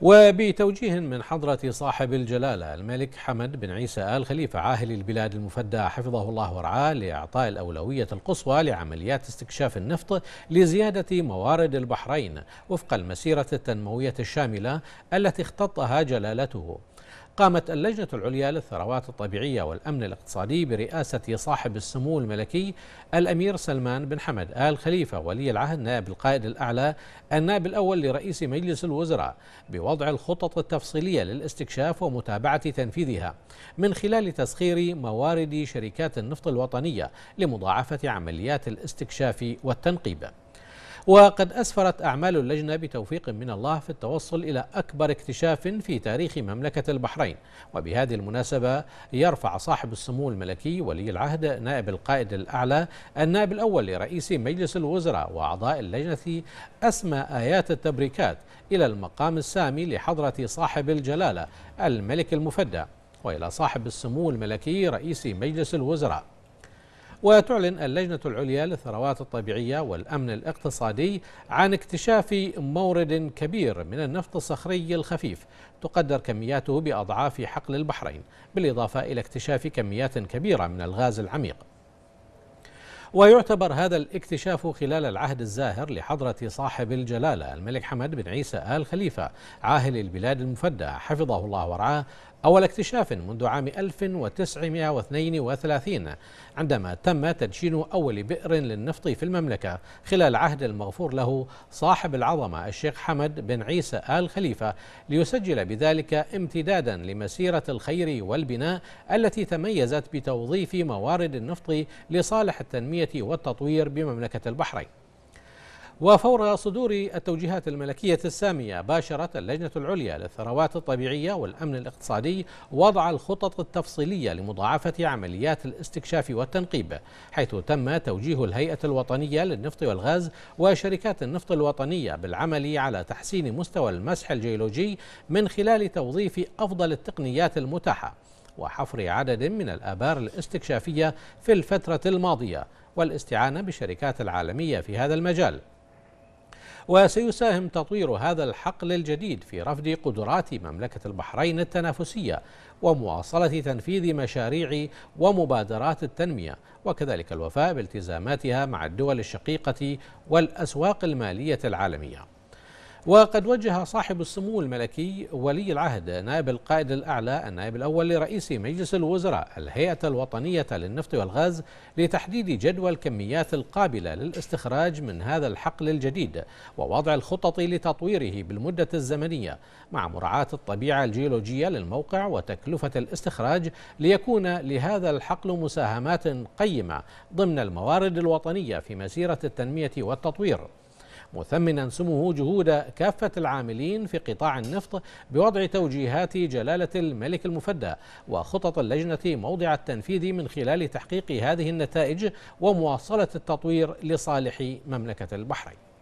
وبتوجيه من حضرة صاحب الجلالة الملك حمد بن عيسى آل خليفة عاهل البلاد المفدى حفظه الله ورعاه لإعطاء الأولوية القصوى لعمليات استكشاف النفط لزيادة موارد البحرين وفق المسيرة التنموية الشاملة التي اختطها جلالته. قامت اللجنة العليا للثروات الطبيعية والأمن الاقتصادي برئاسة صاحب السمو الملكي الأمير سلمان بن حمد آل خليفة ولي العهد نائب القائد الأعلى النائب الأول لرئيس مجلس الوزراء بوضع الخطط التفصيلية للاستكشاف ومتابعة تنفيذها من خلال تسخير موارد شركات النفط الوطنية لمضاعفة عمليات الاستكشاف والتنقيب. وقد أسفرت أعمال اللجنة بتوفيق من الله في التوصل إلى أكبر اكتشاف في تاريخ مملكة البحرين. وبهذه المناسبة يرفع صاحب السمو الملكي ولي العهد نائب القائد الأعلى النائب الأول لرئيس مجلس الوزراء وأعضاء اللجنة أسمى آيات التبريكات إلى المقام السامي لحضرة صاحب الجلالة الملك المفدى وإلى صاحب السمو الملكي رئيس مجلس الوزراء. وتعلن اللجنة العليا للثروات الطبيعية والأمن الاقتصادي عن اكتشاف مورد كبير من النفط الصخري الخفيف تقدر كمياته بأضعاف حقل البحرين بالإضافة إلى اكتشاف كميات كبيرة من الغاز العميق. ويعتبر هذا الاكتشاف خلال العهد الزاهر لحضرة صاحب الجلالة الملك حمد بن عيسى آل خليفة عاهل البلاد المفدى حفظه الله ورعاه أول اكتشاف منذ عام 1932 عندما تم تدشين أول بئر للنفط في المملكة خلال عهد المغفور له صاحب العظمة الشيخ حمد بن عيسى آل خليفة ليسجل بذلك امتدادا لمسيرة الخير والبناء التي تميزت بتوظيف موارد النفط لصالح التنمية والتطوير بمملكة البحرين. وفور صدور التوجيهات الملكية السامية باشرت اللجنة العليا للثروات الطبيعية والأمن الاقتصادي وضع الخطط التفصيلية لمضاعفة عمليات الاستكشاف والتنقيب حيث تم توجيه الهيئة الوطنية للنفط والغاز وشركات النفط الوطنية بالعمل على تحسين مستوى المسح الجيولوجي من خلال توظيف أفضل التقنيات المتاحة وحفر عدد من الآبار الاستكشافية في الفترة الماضية والاستعانة بالشركات العالمية في هذا المجال. وسيساهم تطوير هذا الحقل الجديد في رفض قدرات مملكة البحرين التنافسية ومواصلة تنفيذ مشاريع ومبادرات التنمية وكذلك الوفاء بالتزاماتها مع الدول الشقيقة والأسواق المالية العالمية. وقد وجه صاحب السمو الملكي ولي العهد نائب القائد الأعلى النائب الأول لرئيس مجلس الوزراء الهيئة الوطنية للنفط والغاز لتحديد جدوى الكميات القابلة للاستخراج من هذا الحقل الجديد ووضع الخطط لتطويره بالمدة الزمنية مع مراعاة الطبيعة الجيولوجية للموقع وتكلفة الاستخراج ليكون لهذا الحقل مساهمات قيمة ضمن الموارد الوطنية في مسيرة التنمية والتطوير. مثمنا سموه جهود كافة العاملين في قطاع النفط بوضع توجيهات جلالة الملك المفدى وخطط اللجنة موضع التنفيذ من خلال تحقيق هذه النتائج ومواصلة التطوير لصالح مملكة البحرين.